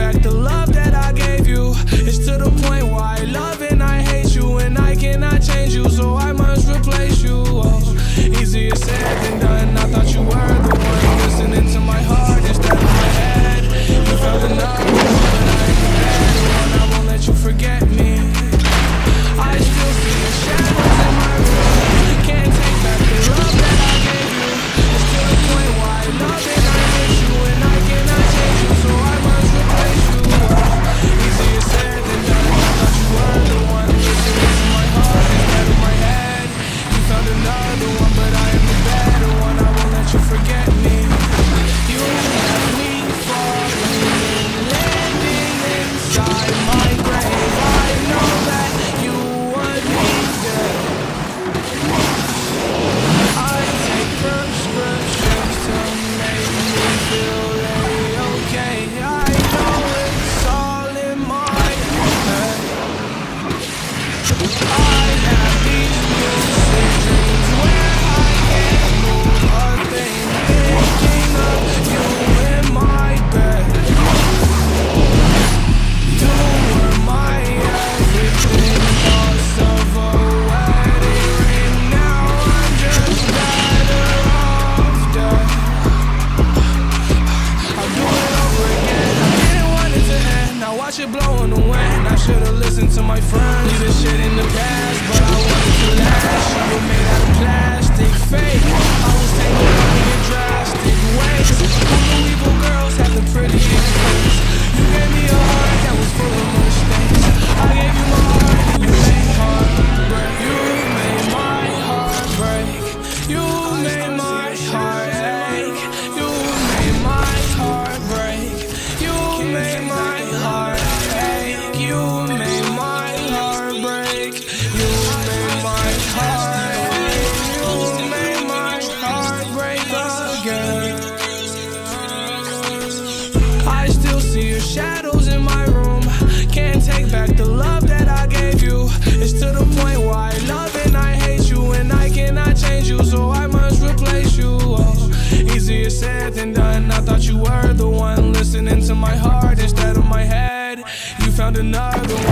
fact, to love. you forget. You made my heart ache. You made my heart break. You made my heart ache. You made my heart break. You made my heart. You made my heart break again. I still see your shadows in my room. Can't take back the love that I gave you. It's to the point. said and done. I thought you were the one listening to my heart instead of my head. You found another one.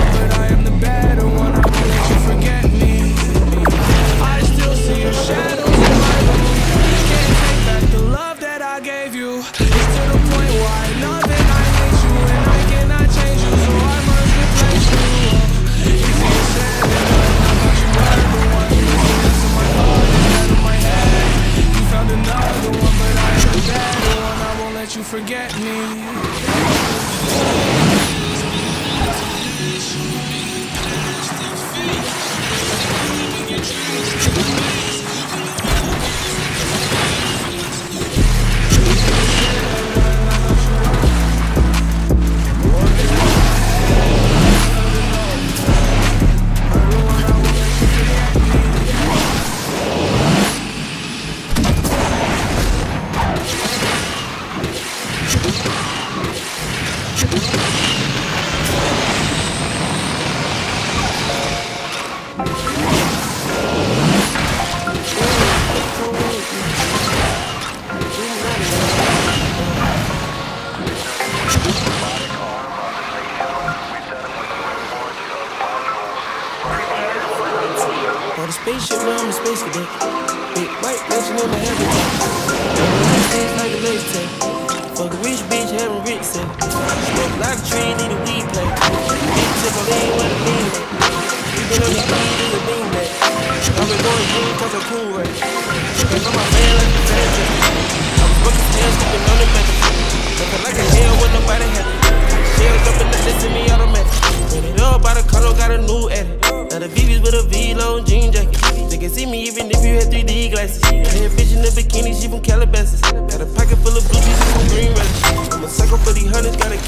Got a spaceship, now I'm a space cadet. Big white mansion in my habitat. Stays like a laser tag. Fuck a rich bitch, having rich set. Smoke like a tree, need a weed play. Bitch, if I lean, what I lean at. You been on the green, need a bean back. I've been going green cause I'm cool, right? Cause I'm a man like a fan. I'm fucking scared, sleeping on the mattress. Looking like a hell with no message. Lay a bitch in a bikini, she from Calabasas. Got a pocket full of blue, jeans and some green relish. I'm a psycho for these hundreds, got a